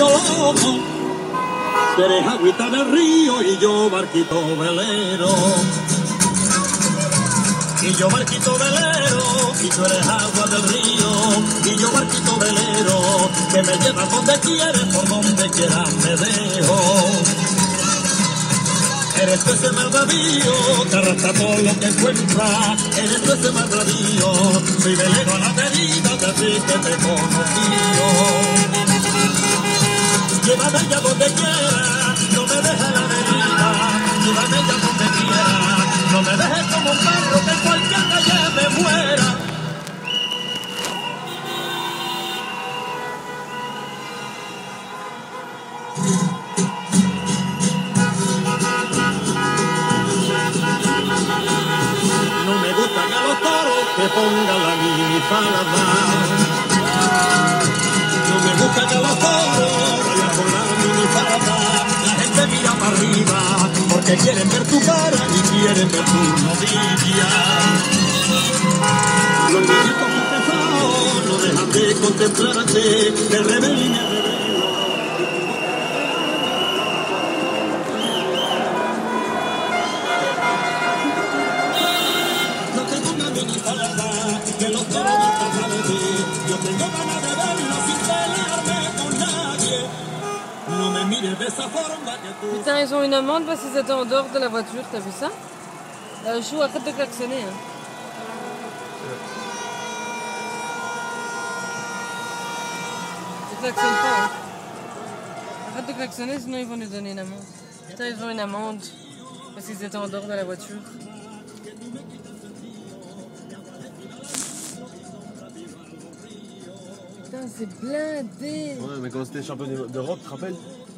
yo tú eres agüita del río y yo barquito velero. Y yo barquito velero, y tú eres agua del río, y yo barquito velero, que me llevas donde quieres, por donde quieras me dejo. Eres tú ese maldadío que arrastra todo lo que encuentra. Eres tú ese maldadío, soy velero a la medida de ti te conocí. No me gustan a los toros que pongan la mini palada. No me gustan a los toros que con la mini falda. La gente mira para arriba porque quieren ver tu cara y quieren ver tu rodilla. Putain, ils ont une amende parce qu'ils étaient en dehors de la voiture, t'as vu ça La Chou, arrête de klaxonner. Hein. Tu pas. Hein. Arrête de klaxonner, sinon ils vont nous donner une amende. Putain, ils ont une amende parce qu'ils étaient en dehors de la voiture. Putain, c'est blindé Ouais, mais quand c'était champion d'Europe, tu te rappelles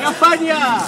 Kampanya!